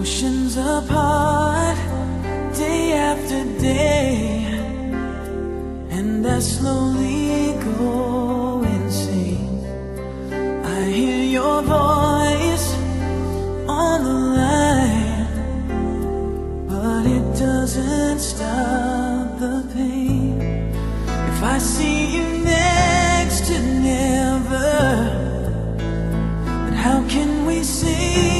Oceans apart, day after day, and I slowly go insane. I hear your voice on the line, but it doesn't stop the pain. If I see you next to never, then how can we say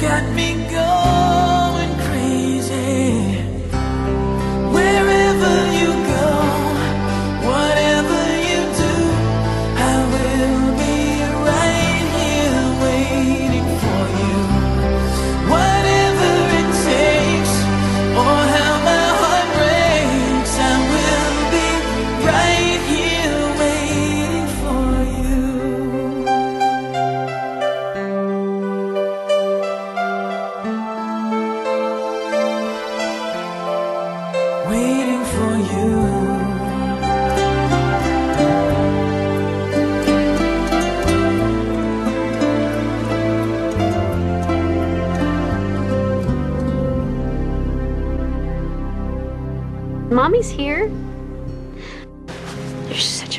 got me going Mommy's here. You're such